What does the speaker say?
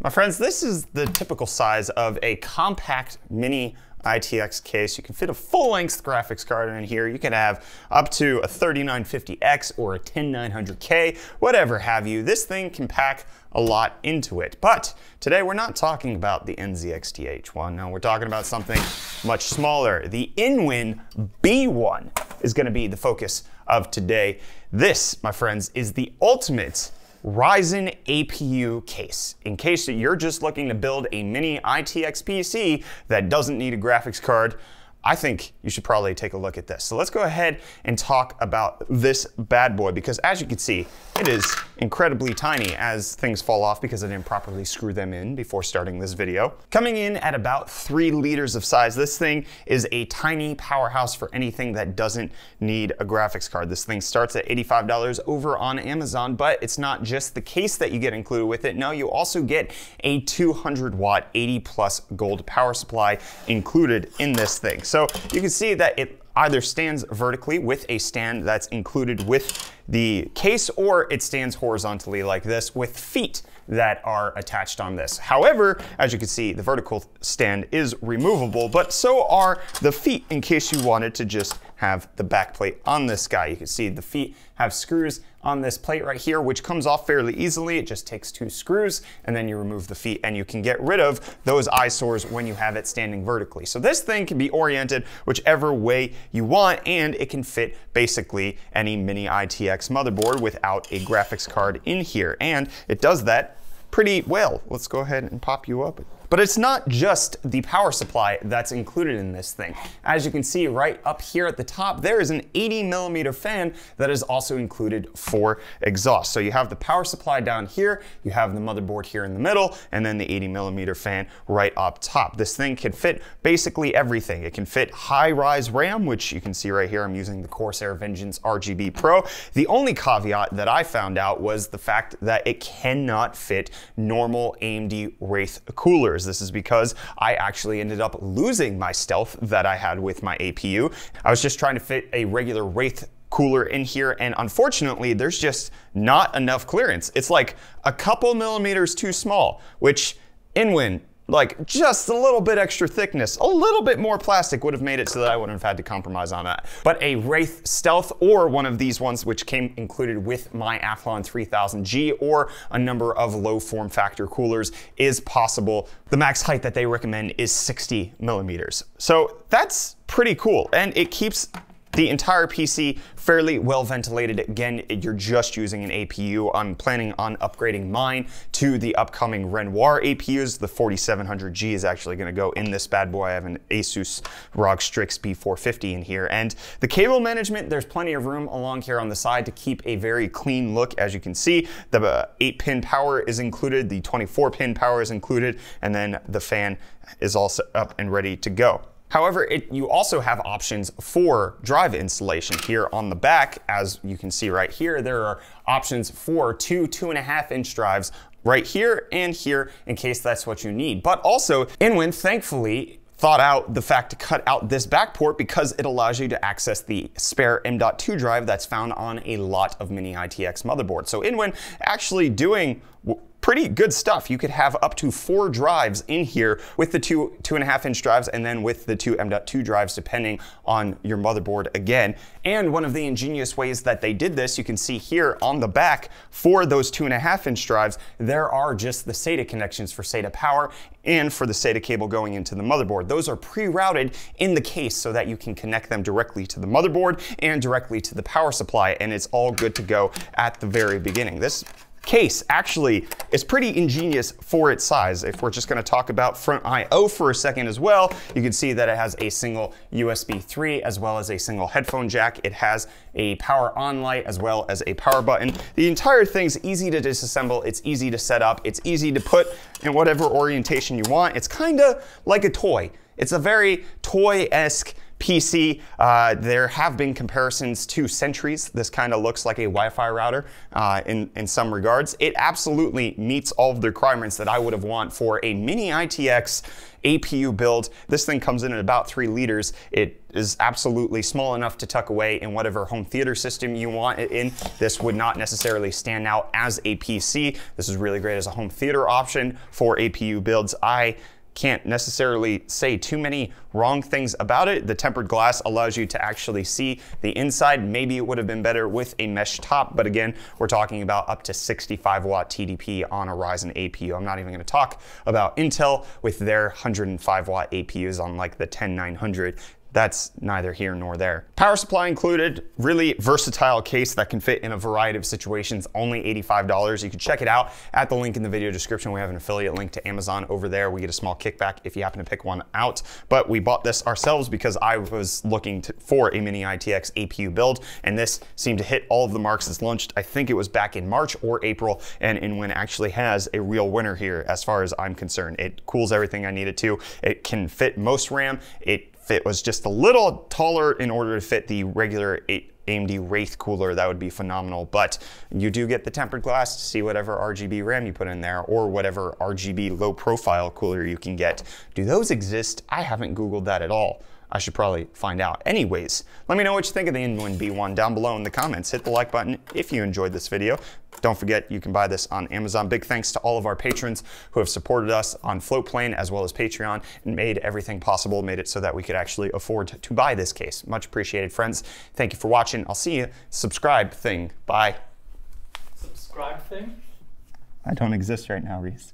My friends, this is the typical size of a compact mini ITX case. You can fit a full-length graphics card in here. You can have up to a 3950X or a 10900K, whatever have you. This thing can pack a lot into it. But today we're not talking about the NZXT H1. No, we're talking about something much smaller. The Inwin B1 is going to be the focus of today. This, my friends, is the ultimate Ryzen APU case. In case that you're just looking to build a mini ITX PC that doesn't need a graphics card, I think you should probably take a look at this. So let's go ahead and talk about this bad boy because as you can see, it is incredibly tiny as things fall off because I didn't properly screw them in before starting this video. Coming in at about three liters of size, this thing is a tiny powerhouse for anything that doesn't need a graphics card. This thing starts at $85 over on Amazon, but it's not just the case that you get included with it. No, you also get a 200 watt 80 plus gold power supply included in this thing. So you can see that it either stands vertically with a stand that's included with the case or it stands horizontally like this with feet that are attached on this. However, as you can see, the vertical stand is removable, but so are the feet in case you wanted to just have the back plate on this guy. You can see the feet have screws on this plate right here, which comes off fairly easily. It just takes two screws and then you remove the feet and you can get rid of those eyesores when you have it standing vertically. So this thing can be oriented whichever way you want and it can fit basically any mini ITX motherboard without a graphics card in here. And it does that pretty well. Let's go ahead and pop you up. But it's not just the power supply that's included in this thing. As you can see right up here at the top, there is an 80 millimeter fan that is also included for exhaust. So you have the power supply down here, you have the motherboard here in the middle, and then the 80 millimeter fan right up top. This thing can fit basically everything. It can fit high-rise RAM, which you can see right here, I'm using the Corsair Vengeance RGB Pro. The only caveat that I found out was the fact that it cannot fit normal AMD Wraith coolers. This is because I actually ended up losing my stealth that I had with my APU. I was just trying to fit a regular Wraith cooler in here and unfortunately there's just not enough clearance. It's like a couple millimeters too small, which Inwin like just a little bit extra thickness, a little bit more plastic would have made it so that I wouldn't have had to compromise on that. But a Wraith Stealth or one of these ones which came included with my Athlon 3000G or a number of low form factor coolers is possible. The max height that they recommend is 60 millimeters. So that's pretty cool. And it keeps the entire PC fairly well ventilated. Again, you're just using an APU. I'm planning on upgrading mine to the upcoming Renoir APUs. The 4700G is actually gonna go in this bad boy. I have an Asus ROG Strix B450 in here. And the cable management, there's plenty of room along here on the side to keep a very clean look. As you can see, the 8 pin power is included, the 24 pin power is included, and then the fan is also up and ready to go. However, it, you also have options for drive installation here on the back. As you can see right here, there are options for two two and a half inch drives right here and here in case that's what you need. But also, Inwin, thankfully, thought out the fact to cut out this back port because it allows you to access the spare M.2 drive that's found on a lot of mini ITX motherboards. So Inwin actually doing pretty good stuff. You could have up to four drives in here with the two two and a half inch drives and then with the two M.2 drives depending on your motherboard again. And one of the ingenious ways that they did this, you can see here on the back for those two and a half inch drives, there are just the SATA connections for SATA power and for the SATA cable going into the motherboard. Those are pre-routed in the case so that you can connect them directly to the motherboard and directly to the power supply and it's all good to go at the very beginning. This case actually is pretty ingenious for its size. If we're just gonna talk about front I.O. for a second as well, you can see that it has a single USB 3 as well as a single headphone jack. It has a power on light as well as a power button. The entire thing's easy to disassemble, it's easy to set up, it's easy to put in whatever orientation you want. It's kinda like a toy. It's a very toy-esque PC. Uh, there have been comparisons to Sentry's. This kind of looks like a Wi-Fi router uh, in, in some regards. It absolutely meets all of the requirements that I would have want for a mini ITX APU build. This thing comes in at about three liters. It is absolutely small enough to tuck away in whatever home theater system you want it in. This would not necessarily stand out as a PC. This is really great as a home theater option for APU builds. I can't necessarily say too many wrong things about it. The tempered glass allows you to actually see the inside. Maybe it would have been better with a mesh top, but again, we're talking about up to 65 watt TDP on a Ryzen APU. I'm not even gonna talk about Intel with their 105 watt APUs on like the 10900 that's neither here nor there. Power supply included, really versatile case that can fit in a variety of situations, only $85. You can check it out at the link in the video description. We have an affiliate link to Amazon over there. We get a small kickback if you happen to pick one out, but we bought this ourselves because I was looking to, for a mini ITX APU build, and this seemed to hit all of the marks. It's launched, I think it was back in March or April, and InWin actually has a real winner here as far as I'm concerned. It cools everything I need it to. It can fit most RAM. It fit was just a little taller in order to fit the regular AMD Wraith cooler, that would be phenomenal. But you do get the tempered glass to see whatever RGB RAM you put in there or whatever RGB low profile cooler you can get. Do those exist? I haven't Googled that at all. I should probably find out. Anyways, let me know what you think of the InWin B1 down below in the comments. Hit the like button if you enjoyed this video. Don't forget, you can buy this on Amazon. Big thanks to all of our patrons who have supported us on Floatplane as well as Patreon and made everything possible, made it so that we could actually afford to buy this case. Much appreciated, friends. Thank you for watching. I'll see you. Subscribe thing. Bye. Subscribe thing? I don't exist right now, Reece.